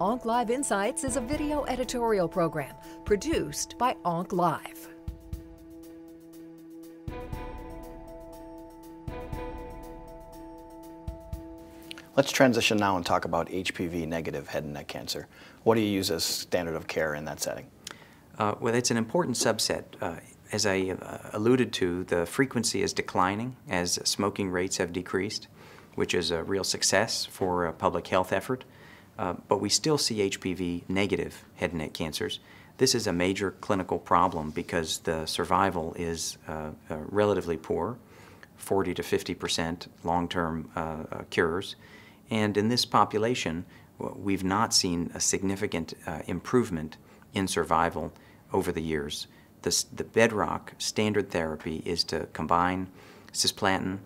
OncLive Insights is a video editorial program produced by OncLive. Let's transition now and talk about HPV negative head and neck cancer. What do you use as standard of care in that setting? Uh, well, it's an important subset. Uh, as I uh, alluded to, the frequency is declining as smoking rates have decreased, which is a real success for a public health effort. Uh, but we still see HPV negative head and neck cancers. This is a major clinical problem because the survival is uh, uh, relatively poor, 40 to 50 percent long-term uh, uh, cures. And in this population, we've not seen a significant uh, improvement in survival over the years. The, the bedrock standard therapy is to combine cisplatin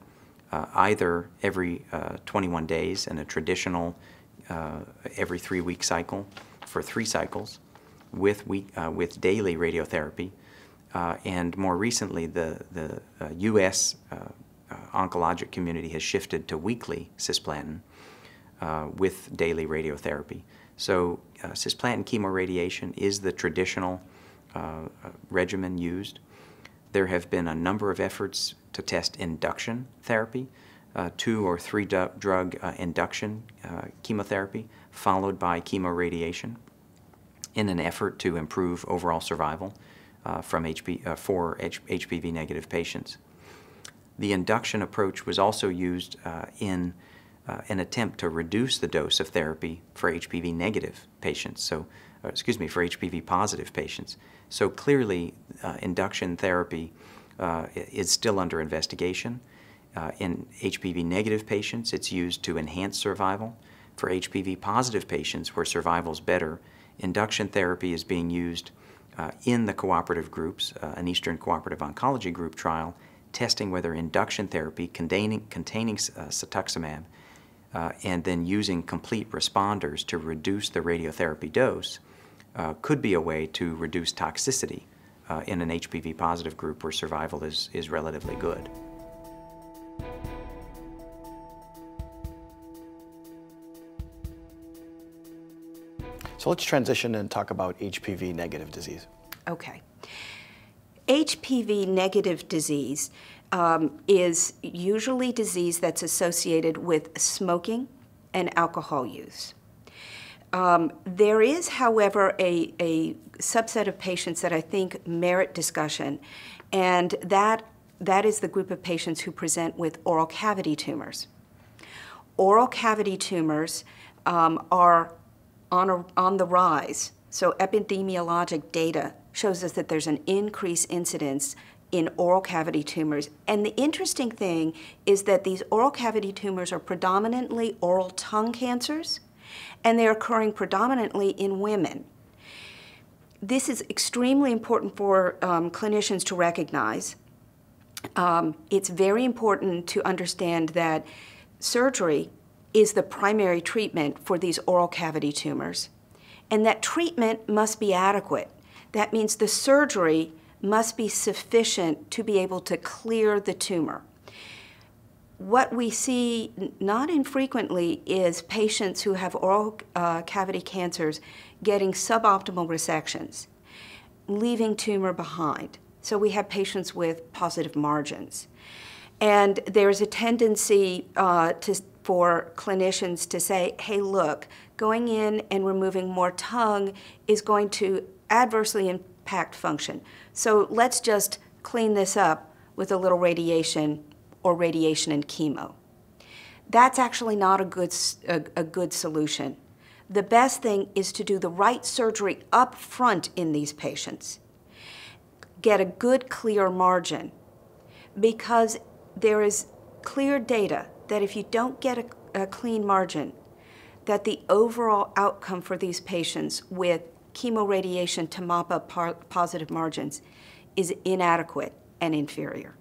either every 21 days in a traditional uh, every three week cycle for three cycles with, week, uh, with daily radiotherapy. Uh, and more recently, the, the uh, U.S. Uh, uh, oncologic community has shifted to weekly cisplatin with daily radiotherapy. So cisplatin chemoradiation is the traditional regimen used. There have been a number of efforts to test induction therapy uh, two or three drug uh, induction uh, chemotherapy followed by chemoradiation in an effort to improve overall survival uh, from uh, for H HPV negative patients. The induction approach was also used uh, in an attempt to reduce the dose of therapy for HPV negative patients, so excuse me, for HPV positive patients. So clearly, induction therapy is still under investigation. Uh, in HPV negative patients, it's used to enhance survival. For HPV positive patients, where survival is better, induction therapy is being used uh, in the cooperative groups, uh, an Eastern Cooperative Oncology Group trial, testing whether induction therapy containing, containing uh, cetuximab uh, and then using complete responders to reduce the radiotherapy dose uh, could be a way to reduce toxicity in an HPV positive group where survival is, is relatively good. So let's transition and talk about HPV negative disease. Okay. HPV negative disease um, is usually disease that's associated with smoking and alcohol use. Um, there is, however, a, a subset of patients that I think merit discussion, and that, that is the group of patients who present with oral cavity tumors. Oral cavity tumors um, are on, a, on the rise. So epidemiologic data shows us that there's an increased incidence in oral cavity tumors. And the interesting thing is that these oral cavity tumors are predominantly oral tongue cancers, and they're occurring predominantly in women. This is extremely important for um, clinicians to recognize. Um, it's very important to understand that surgery is the primary treatment for these oral cavity tumors. And that treatment must be adequate. That means the surgery must be sufficient to be able to clear the tumor. What we see not infrequently is patients who have oral uh, cavity cancers getting suboptimal resections, leaving tumor behind. So we have patients with positive margins. And there's a tendency uh, to for clinicians to say, hey, look, going in and removing more tongue is going to adversely impact function. So let's just clean this up with a little radiation or radiation and chemo. That's actually not a good, a, a good solution. The best thing is to do the right surgery up front in these patients. Get a good clear margin because there is clear data that if you don't get a, a clean margin, that the overall outcome for these patients with chemoradiation to mop up positive margins is inadequate and inferior.